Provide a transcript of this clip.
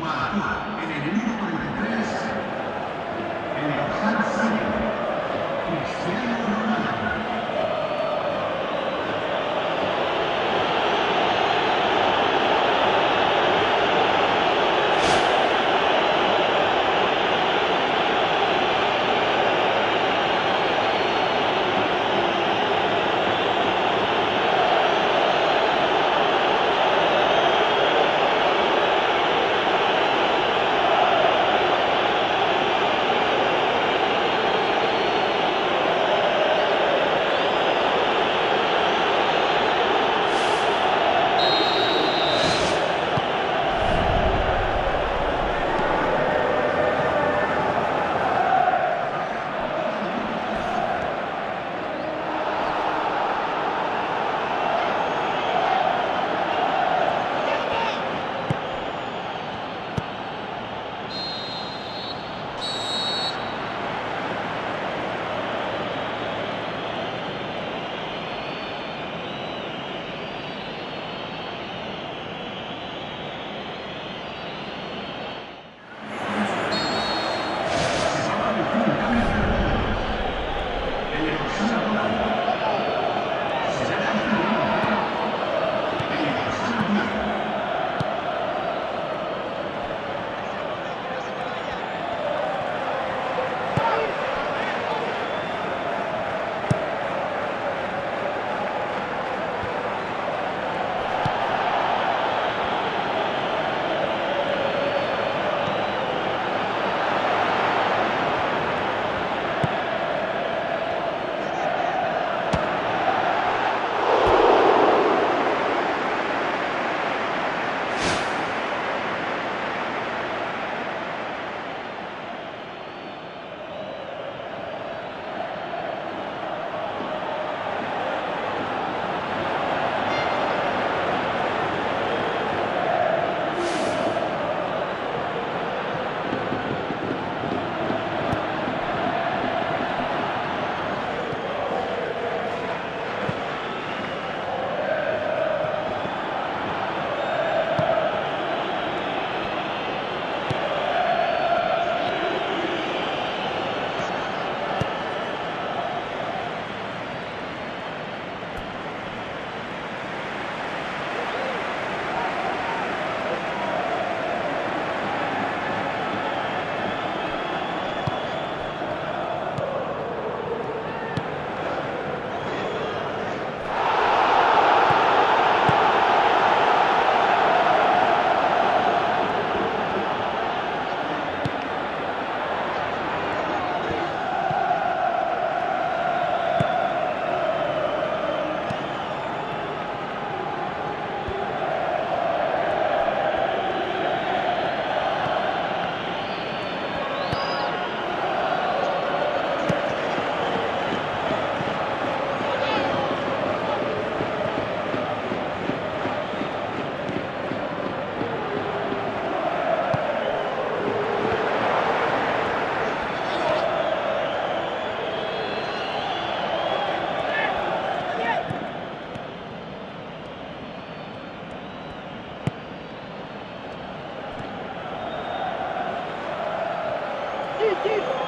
Marcó en el minuto 33 el Corinthians.